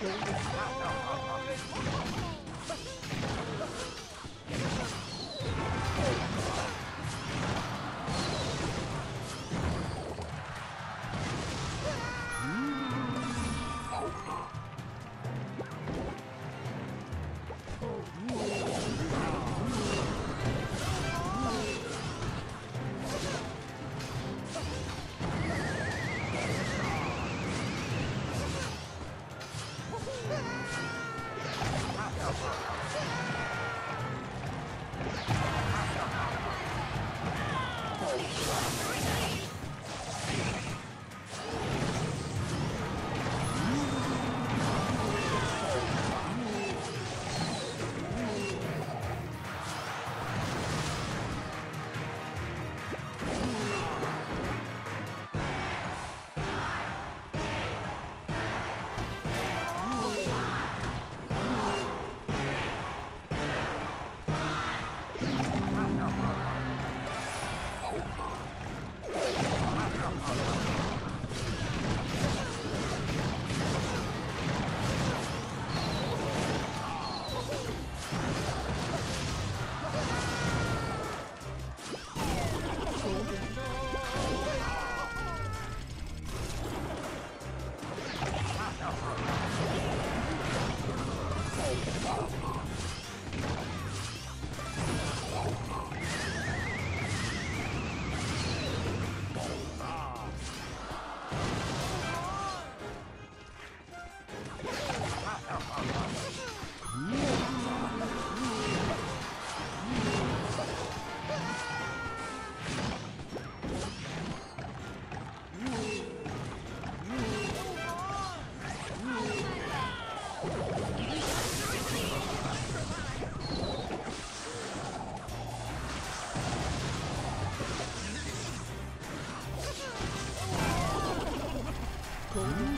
Ah, tá. Oh. Golden